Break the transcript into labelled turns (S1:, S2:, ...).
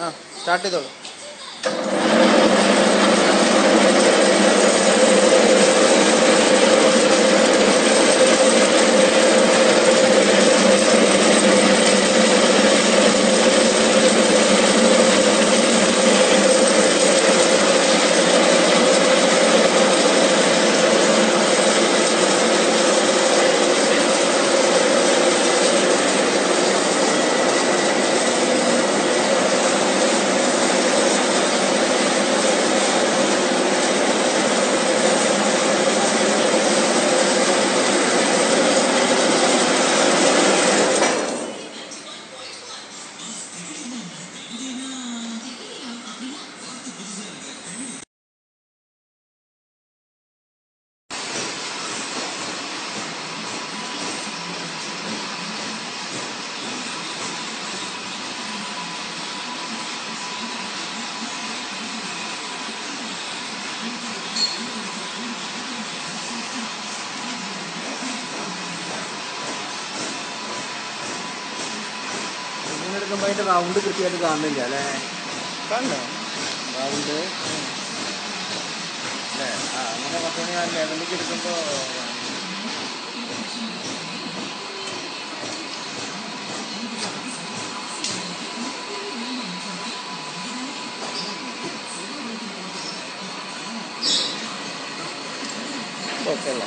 S1: ಹಾಂ ಸ್ಟಾರ್ಟ್
S2: ಇದಳು അതിന്റെ റൗണ്ട് കൃത്യമായിട്ട് കാണുന്നില്ല അല്ലേ?
S1: കണ്ടോ?
S2: റൗണ്ട് അല്ലേ? ആ അങ്ങനെ കുറച്ചുകൂടി ആ ലെവലിലേക്ക് എടുക്കുമ്പോൾ
S1: കുഴപ്പമില്ല